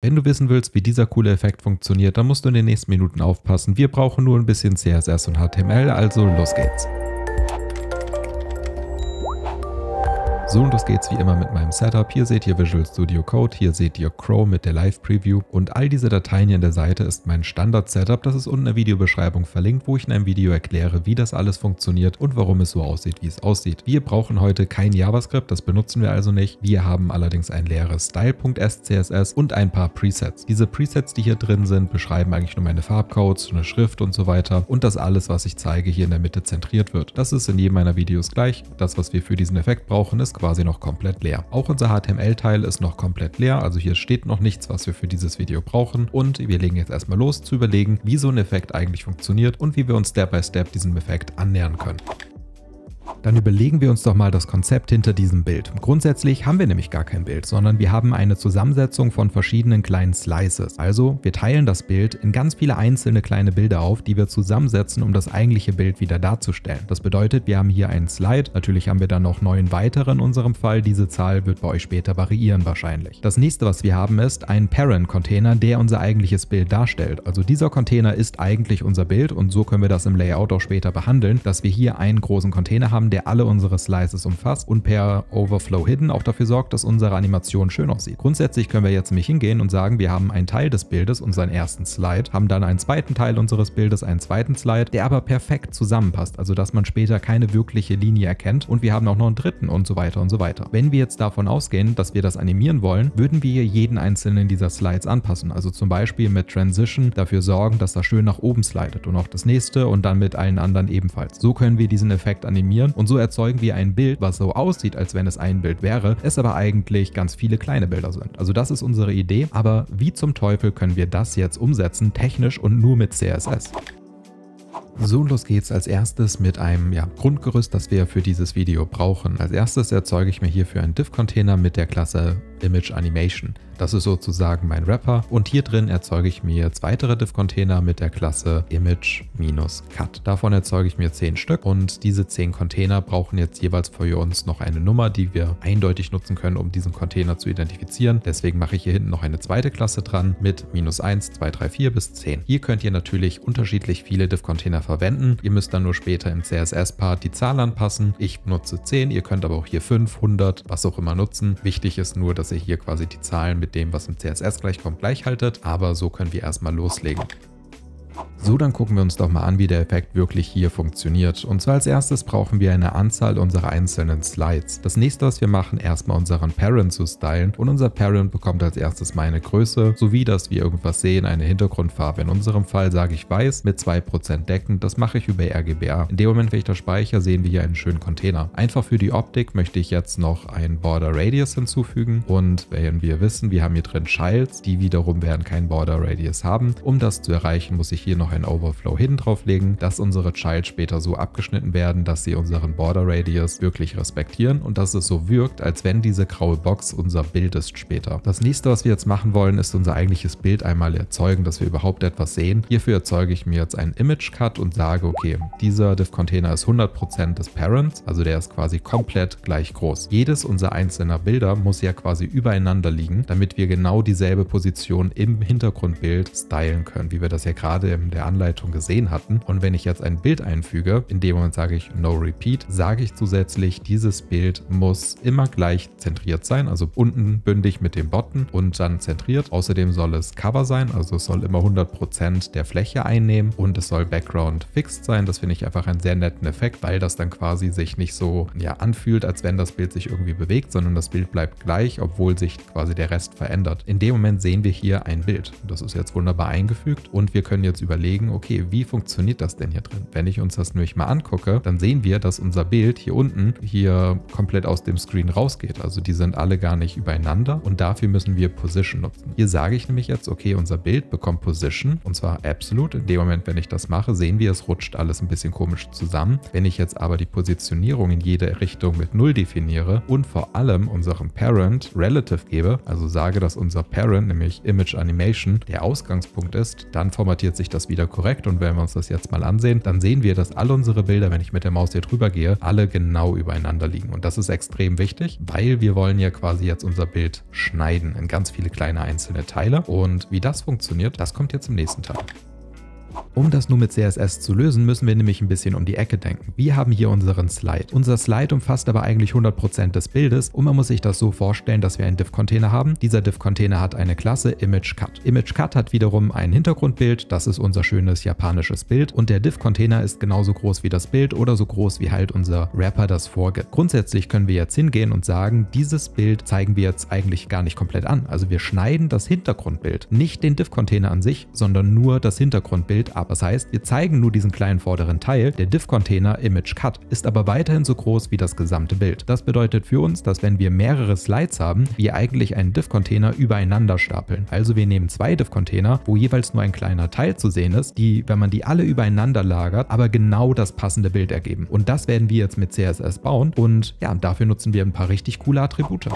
Wenn du wissen willst, wie dieser coole Effekt funktioniert, dann musst du in den nächsten Minuten aufpassen. Wir brauchen nur ein bisschen CSS und HTML, also los geht's. So und los geht's wie immer mit meinem Setup. Hier seht ihr Visual Studio Code, hier seht ihr Chrome mit der Live Preview und all diese Dateien hier in der Seite ist mein Standard Setup. Das ist unten in der Videobeschreibung verlinkt, wo ich in einem Video erkläre, wie das alles funktioniert und warum es so aussieht, wie es aussieht. Wir brauchen heute kein JavaScript, das benutzen wir also nicht. Wir haben allerdings ein leeres Style.scss und ein paar Presets. Diese Presets, die hier drin sind, beschreiben eigentlich nur meine Farbcodes, eine Schrift und so weiter und das alles, was ich zeige, hier in der Mitte zentriert wird. Das ist in jedem meiner Videos gleich. Das, was wir für diesen Effekt brauchen, ist quasi noch komplett leer. Auch unser HTML-Teil ist noch komplett leer, also hier steht noch nichts, was wir für dieses Video brauchen und wir legen jetzt erstmal los zu überlegen, wie so ein Effekt eigentlich funktioniert und wie wir uns Step by Step diesem Effekt annähern können. Dann überlegen wir uns doch mal das Konzept hinter diesem Bild. Grundsätzlich haben wir nämlich gar kein Bild, sondern wir haben eine Zusammensetzung von verschiedenen kleinen Slices. Also wir teilen das Bild in ganz viele einzelne kleine Bilder auf, die wir zusammensetzen, um das eigentliche Bild wieder darzustellen. Das bedeutet, wir haben hier einen Slide, natürlich haben wir dann noch neun weitere in unserem Fall, diese Zahl wird bei euch später variieren wahrscheinlich. Das nächste, was wir haben, ist ein Parent-Container, der unser eigentliches Bild darstellt. Also dieser Container ist eigentlich unser Bild und so können wir das im Layout auch später behandeln, dass wir hier einen großen Container haben, der alle unsere Slices umfasst und per Overflow Hidden auch dafür sorgt, dass unsere Animation schön aussieht. Grundsätzlich können wir jetzt nämlich hingehen und sagen, wir haben einen Teil des Bildes, unseren ersten Slide, haben dann einen zweiten Teil unseres Bildes, einen zweiten Slide, der aber perfekt zusammenpasst, also dass man später keine wirkliche Linie erkennt und wir haben auch noch einen dritten und so weiter und so weiter. Wenn wir jetzt davon ausgehen, dass wir das animieren wollen, würden wir jeden einzelnen dieser Slides anpassen, also zum Beispiel mit Transition dafür sorgen, dass das schön nach oben slidet und auch das nächste und dann mit allen anderen ebenfalls. So können wir diesen Effekt animieren und so erzeugen wir ein Bild, was so aussieht, als wenn es ein Bild wäre, es aber eigentlich ganz viele kleine Bilder sind. Also das ist unsere Idee, aber wie zum Teufel können wir das jetzt umsetzen, technisch und nur mit CSS? So, los geht's als erstes mit einem ja, Grundgerüst, das wir für dieses Video brauchen. Als erstes erzeuge ich mir hierfür einen Div-Container mit der Klasse Image Animation. Das ist sozusagen mein Wrapper und hier drin erzeuge ich mir jetzt weitere Div-Container mit der Klasse Image-Cut. Davon erzeuge ich mir 10 Stück und diese 10 Container brauchen jetzt jeweils für uns noch eine Nummer, die wir eindeutig nutzen können, um diesen Container zu identifizieren. Deswegen mache ich hier hinten noch eine zweite Klasse dran mit minus 1, 2, 3, 4 bis 10. Hier könnt ihr natürlich unterschiedlich viele Div-Container verwenden. Ihr müsst dann nur später im CSS-Part die Zahl anpassen. Ich nutze 10, ihr könnt aber auch hier 5, 100, was auch immer nutzen. Wichtig ist nur, dass ihr hier quasi die Zahlen mit dem, was im CSS gleich kommt, gleich haltet. Aber so können wir erstmal loslegen. So, dann gucken wir uns doch mal an, wie der Effekt wirklich hier funktioniert. Und zwar als erstes brauchen wir eine Anzahl unserer einzelnen Slides. Das nächste, was wir machen, erstmal unseren Parent zu stylen und unser Parent bekommt als erstes mal eine Größe, sowie dass wir irgendwas sehen, eine Hintergrundfarbe. In unserem Fall sage ich weiß mit 2% deckend, das mache ich über RGBA. In dem Moment, wenn ich das speichere, sehen wir hier einen schönen Container. Einfach für die Optik möchte ich jetzt noch ein Border Radius hinzufügen und wenn wir wissen, wir haben hier drin Childs, die wiederum werden keinen Border Radius haben. Um das zu erreichen, muss ich hier noch ein Overflow Hidden drauflegen, dass unsere Child später so abgeschnitten werden, dass sie unseren Border Radius wirklich respektieren und dass es so wirkt, als wenn diese graue Box unser Bild ist später. Das nächste, was wir jetzt machen wollen, ist unser eigentliches Bild einmal erzeugen, dass wir überhaupt etwas sehen. Hierfür erzeuge ich mir jetzt einen Image Cut und sage, okay, dieser Div-Container ist 100% des Parents, also der ist quasi komplett gleich groß. Jedes unserer einzelner Bilder muss ja quasi übereinander liegen, damit wir genau dieselbe Position im Hintergrundbild stylen können, wie wir das ja gerade der Anleitung gesehen hatten. Und wenn ich jetzt ein Bild einfüge, in dem Moment sage ich No Repeat, sage ich zusätzlich, dieses Bild muss immer gleich zentriert sein, also unten bündig mit dem Button und dann zentriert. Außerdem soll es Cover sein, also es soll immer 100% der Fläche einnehmen und es soll Background fixed sein. Das finde ich einfach einen sehr netten Effekt, weil das dann quasi sich nicht so ja, anfühlt, als wenn das Bild sich irgendwie bewegt, sondern das Bild bleibt gleich, obwohl sich quasi der Rest verändert. In dem Moment sehen wir hier ein Bild. Das ist jetzt wunderbar eingefügt und wir können jetzt überlegen, überlegen, okay, wie funktioniert das denn hier drin? Wenn ich uns das nämlich mal angucke, dann sehen wir, dass unser Bild hier unten hier komplett aus dem Screen rausgeht. Also die sind alle gar nicht übereinander und dafür müssen wir Position nutzen. Hier sage ich nämlich jetzt, okay, unser Bild bekommt Position und zwar absolut. In dem Moment, wenn ich das mache, sehen wir, es rutscht alles ein bisschen komisch zusammen. Wenn ich jetzt aber die Positionierung in jede Richtung mit 0 definiere und vor allem unserem Parent Relative gebe, also sage, dass unser Parent, nämlich Image Animation, der Ausgangspunkt ist, dann formatiert sich das wieder wieder korrekt und wenn wir uns das jetzt mal ansehen, dann sehen wir, dass alle unsere Bilder, wenn ich mit der Maus hier drüber gehe, alle genau übereinander liegen. Und das ist extrem wichtig, weil wir wollen ja quasi jetzt unser Bild schneiden in ganz viele kleine einzelne Teile. Und wie das funktioniert, das kommt jetzt im nächsten Teil. Um das nur mit CSS zu lösen, müssen wir nämlich ein bisschen um die Ecke denken. Wir haben hier unseren Slide. Unser Slide umfasst aber eigentlich 100% des Bildes und man muss sich das so vorstellen, dass wir einen Div-Container haben. Dieser Div-Container hat eine Klasse ImageCut. ImageCut hat wiederum ein Hintergrundbild, das ist unser schönes japanisches Bild und der Div-Container ist genauso groß wie das Bild oder so groß wie halt unser Wrapper das vorgibt. Grundsätzlich können wir jetzt hingehen und sagen, dieses Bild zeigen wir jetzt eigentlich gar nicht komplett an. Also wir schneiden das Hintergrundbild, nicht den Div-Container an sich, sondern nur das Hintergrundbild Bild ab. Das heißt, wir zeigen nur diesen kleinen vorderen Teil. Der Div-Container Image Cut ist aber weiterhin so groß wie das gesamte Bild. Das bedeutet für uns, dass wenn wir mehrere Slides haben, wir eigentlich einen Div-Container übereinander stapeln. Also wir nehmen zwei Div-Container, wo jeweils nur ein kleiner Teil zu sehen ist, die, wenn man die alle übereinander lagert, aber genau das passende Bild ergeben. Und das werden wir jetzt mit CSS bauen und ja, dafür nutzen wir ein paar richtig coole Attribute.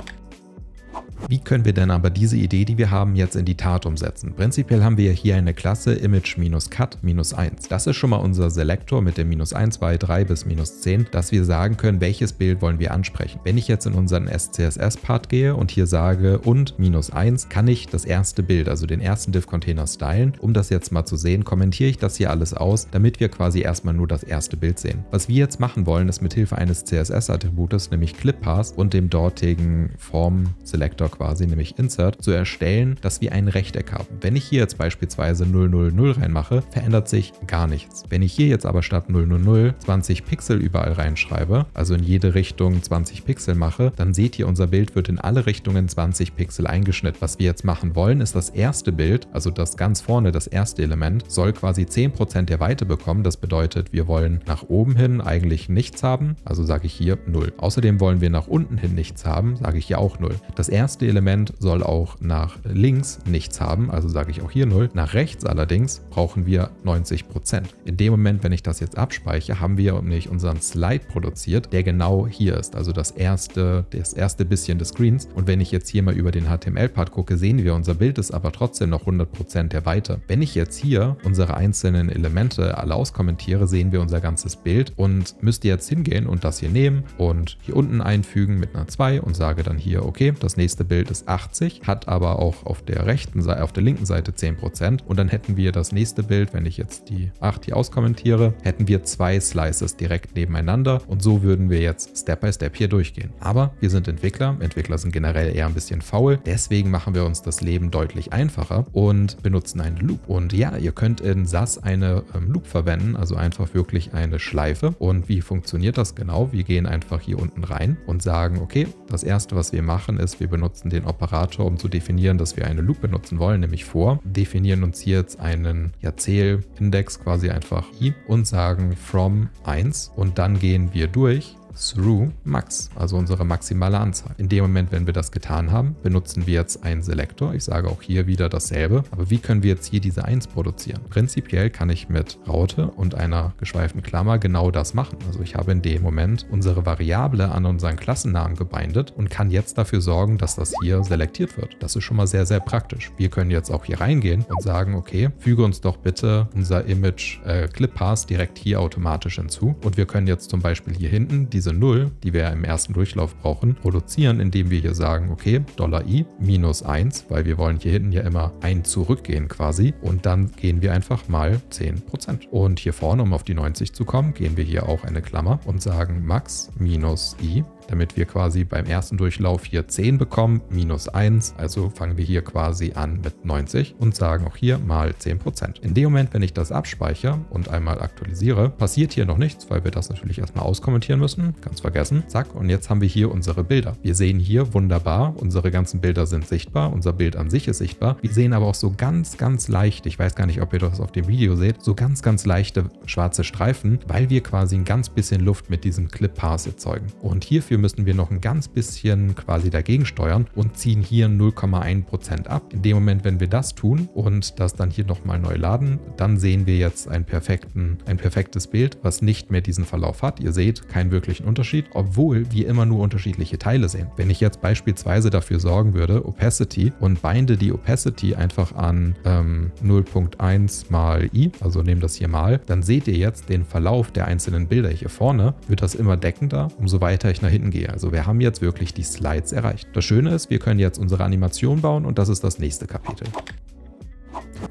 Wie können wir denn aber diese Idee, die wir haben, jetzt in die Tat umsetzen? Prinzipiell haben wir hier eine Klasse Image-Cut-1. Das ist schon mal unser Selektor mit dem minus 1, 2, 3 bis minus 10, dass wir sagen können, welches Bild wollen wir ansprechen. Wenn ich jetzt in unseren SCSS-Part gehe und hier sage und minus 1, kann ich das erste Bild, also den ersten Div-Container stylen. Um das jetzt mal zu sehen, kommentiere ich das hier alles aus, damit wir quasi erstmal nur das erste Bild sehen. Was wir jetzt machen wollen, ist mit Hilfe eines CSS-Attributes, nämlich ClipPath und dem dortigen Form-Selektor quasi, nämlich Insert, zu erstellen, dass wir ein Rechteck haben. Wenn ich hier jetzt beispielsweise 000 reinmache, verändert sich gar nichts. Wenn ich hier jetzt aber statt 000 20 Pixel überall reinschreibe, also in jede Richtung 20 Pixel mache, dann seht ihr, unser Bild wird in alle Richtungen 20 Pixel eingeschnitten. Was wir jetzt machen wollen, ist das erste Bild, also das ganz vorne, das erste Element, soll quasi 10% der Weite bekommen. Das bedeutet, wir wollen nach oben hin eigentlich nichts haben, also sage ich hier 0. Außerdem wollen wir nach unten hin nichts haben, sage ich hier auch 0. Das erste erste Element soll auch nach links nichts haben, also sage ich auch hier 0. Nach rechts allerdings brauchen wir 90%. In dem Moment, wenn ich das jetzt abspeichere, haben wir nämlich unseren Slide produziert, der genau hier ist, also das erste, das erste bisschen des Screens. Und wenn ich jetzt hier mal über den HTML-Part gucke, sehen wir, unser Bild ist aber trotzdem noch 100% der Weite. Wenn ich jetzt hier unsere einzelnen Elemente alle auskommentiere, sehen wir unser ganzes Bild und müsste jetzt hingehen und das hier nehmen und hier unten einfügen mit einer 2 und sage dann hier, okay, das nächste Bild Bild ist 80, hat aber auch auf der rechten Seite, auf der linken Seite 10% und dann hätten wir das nächste Bild, wenn ich jetzt die 8 hier auskommentiere, hätten wir zwei Slices direkt nebeneinander und so würden wir jetzt Step by Step hier durchgehen. Aber wir sind Entwickler, Entwickler sind generell eher ein bisschen faul, deswegen machen wir uns das Leben deutlich einfacher und benutzen einen Loop. Und ja, ihr könnt in SAS eine ähm, Loop verwenden, also einfach wirklich eine Schleife. Und wie funktioniert das genau? Wir gehen einfach hier unten rein und sagen, okay, das erste, was wir machen, ist, wir benutzen benutzen den Operator, um zu definieren, dass wir eine Loop benutzen wollen, nämlich vor, definieren uns hier jetzt einen ja, Zählindex quasi einfach i und sagen from 1 und dann gehen wir durch through max, also unsere maximale Anzahl. In dem Moment, wenn wir das getan haben, benutzen wir jetzt einen Selektor. Ich sage auch hier wieder dasselbe. Aber wie können wir jetzt hier diese 1 produzieren? Prinzipiell kann ich mit Raute und einer geschweiften Klammer genau das machen. Also ich habe in dem Moment unsere Variable an unseren Klassennamen gebindet und kann jetzt dafür sorgen, dass das hier selektiert wird. Das ist schon mal sehr, sehr praktisch. Wir können jetzt auch hier reingehen und sagen, okay, füge uns doch bitte unser Image äh, Clip Path direkt hier automatisch hinzu. Und wir können jetzt zum Beispiel hier hinten die diese 0, die wir im ersten Durchlauf brauchen, produzieren, indem wir hier sagen, okay, $i minus 1, weil wir wollen hier hinten ja immer ein zurückgehen quasi und dann gehen wir einfach mal 10%. Und hier vorne, um auf die 90 zu kommen, gehen wir hier auch eine Klammer und sagen max minus i damit wir quasi beim ersten Durchlauf hier 10 bekommen, minus 1. Also fangen wir hier quasi an mit 90 und sagen auch hier mal 10%. In dem Moment, wenn ich das abspeichere und einmal aktualisiere, passiert hier noch nichts, weil wir das natürlich erstmal auskommentieren müssen. Ganz vergessen. Zack. Und jetzt haben wir hier unsere Bilder. Wir sehen hier wunderbar, unsere ganzen Bilder sind sichtbar. Unser Bild an sich ist sichtbar. Wir sehen aber auch so ganz, ganz leicht, ich weiß gar nicht, ob ihr das auf dem Video seht, so ganz, ganz leichte schwarze Streifen, weil wir quasi ein ganz bisschen Luft mit diesem Clip Pass erzeugen. Und hierfür müssen wir noch ein ganz bisschen quasi dagegen steuern und ziehen hier 0,1% ab. In dem Moment, wenn wir das tun und das dann hier nochmal neu laden, dann sehen wir jetzt ein perfektes Bild, was nicht mehr diesen Verlauf hat. Ihr seht keinen wirklichen Unterschied, obwohl wir immer nur unterschiedliche Teile sehen. Wenn ich jetzt beispielsweise dafür sorgen würde, Opacity und binde die Opacity einfach an ähm, 0.1 mal i, also nehme das hier mal, dann seht ihr jetzt den Verlauf der einzelnen Bilder hier vorne, wird das immer deckender, umso weiter ich nach hinten gehe. Also wir haben jetzt wirklich die Slides erreicht. Das Schöne ist, wir können jetzt unsere Animation bauen und das ist das nächste Kapitel.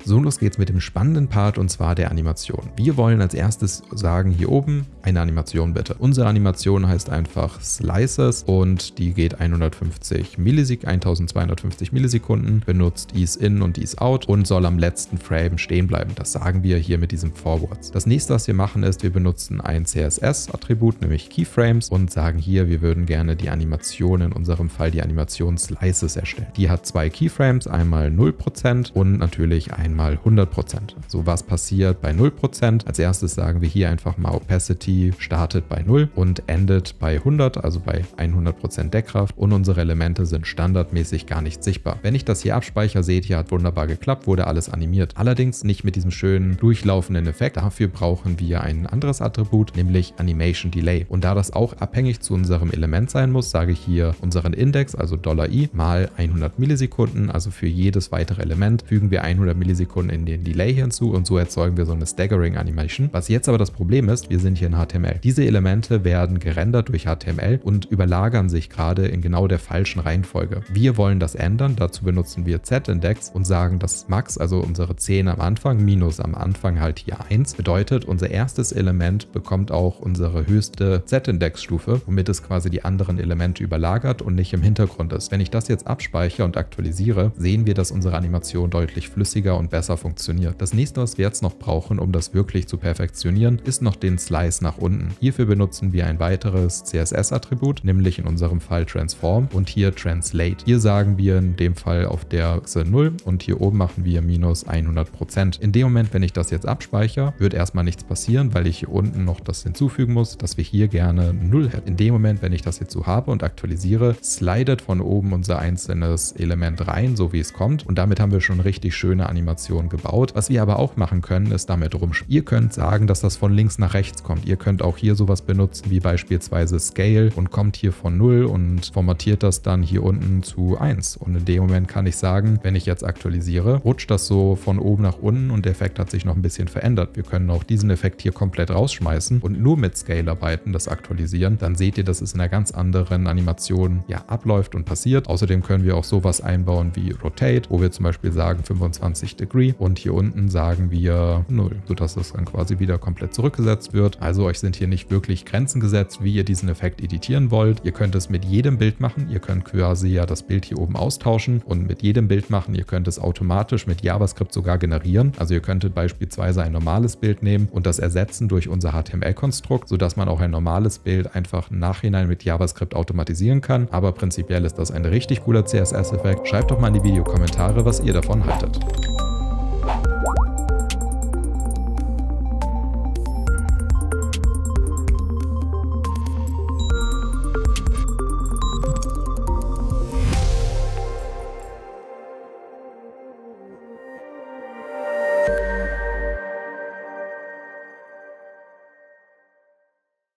So, los geht's mit dem spannenden Part und zwar der Animation. Wir wollen als erstes sagen, hier oben eine Animation bitte. Unsere Animation heißt einfach Slices und die geht 150 Millisek 1250 Millisekunden, benutzt Ease In und Ease Out und soll am letzten Frame stehen bleiben. Das sagen wir hier mit diesem Forwards. Das nächste, was wir machen, ist, wir benutzen ein CSS-Attribut, nämlich Keyframes und sagen hier, wir würden gerne die Animation, in unserem Fall die Animation Slices erstellen. Die hat zwei Keyframes, einmal 0% und natürlich einmal 100%. So was passiert bei 0%. Als erstes sagen wir hier einfach mal Opacity startet bei 0 und endet bei 100, also bei 100% Deckkraft und unsere Elemente sind standardmäßig gar nicht sichtbar. Wenn ich das hier abspeichere, seht ihr, hat wunderbar geklappt, wurde alles animiert. Allerdings nicht mit diesem schönen durchlaufenden Effekt. Dafür brauchen wir ein anderes Attribut, nämlich Animation Delay. Und da das auch abhängig zu unserem Element sein muss, sage ich hier unseren Index, also $i, mal 100 Millisekunden, also für jedes weitere Element fügen wir 100 Millisekunden Millisekunden in den Delay hinzu und so erzeugen wir so eine Staggering Animation. Was jetzt aber das Problem ist, wir sind hier in HTML. Diese Elemente werden gerendert durch HTML und überlagern sich gerade in genau der falschen Reihenfolge. Wir wollen das ändern, dazu benutzen wir Z-Index und sagen, dass Max, also unsere 10 am Anfang, minus am Anfang halt hier 1, bedeutet, unser erstes Element bekommt auch unsere höchste Z-Index-Stufe, womit es quasi die anderen Elemente überlagert und nicht im Hintergrund ist. Wenn ich das jetzt abspeichere und aktualisiere, sehen wir, dass unsere Animation deutlich flüssiger und besser funktioniert. Das nächste, was wir jetzt noch brauchen, um das wirklich zu perfektionieren, ist noch den Slice nach unten. Hierfür benutzen wir ein weiteres CSS-Attribut, nämlich in unserem Fall Transform und hier Translate. Hier sagen wir in dem Fall auf der Achse 0 und hier oben machen wir minus 100%. In dem Moment, wenn ich das jetzt abspeichere, wird erstmal nichts passieren, weil ich hier unten noch das hinzufügen muss, dass wir hier gerne 0 hätten. In dem Moment, wenn ich das jetzt so habe und aktualisiere, slidet von oben unser einzelnes Element rein, so wie es kommt und damit haben wir schon richtig schöne Animationen Animation gebaut. Was wir aber auch machen können, ist damit rumspielen. Ihr könnt sagen, dass das von links nach rechts kommt. Ihr könnt auch hier sowas benutzen wie beispielsweise Scale und kommt hier von 0 und formatiert das dann hier unten zu 1. Und in dem Moment kann ich sagen, wenn ich jetzt aktualisiere, rutscht das so von oben nach unten und der Effekt hat sich noch ein bisschen verändert. Wir können auch diesen Effekt hier komplett rausschmeißen und nur mit Scale arbeiten, das aktualisieren. Dann seht ihr, dass es in einer ganz anderen Animation ja, abläuft und passiert. Außerdem können wir auch sowas einbauen wie Rotate, wo wir zum Beispiel sagen 25 Degree und hier unten sagen wir 0, sodass es dann quasi wieder komplett zurückgesetzt wird. Also euch sind hier nicht wirklich Grenzen gesetzt, wie ihr diesen Effekt editieren wollt. Ihr könnt es mit jedem Bild machen. Ihr könnt quasi ja das Bild hier oben austauschen und mit jedem Bild machen. Ihr könnt es automatisch mit JavaScript sogar generieren. Also ihr könntet beispielsweise ein normales Bild nehmen und das ersetzen durch unser HTML-Konstrukt, sodass man auch ein normales Bild einfach im Nachhinein mit JavaScript automatisieren kann. Aber prinzipiell ist das ein richtig cooler CSS-Effekt. Schreibt doch mal in die Videokommentare, was ihr davon haltet.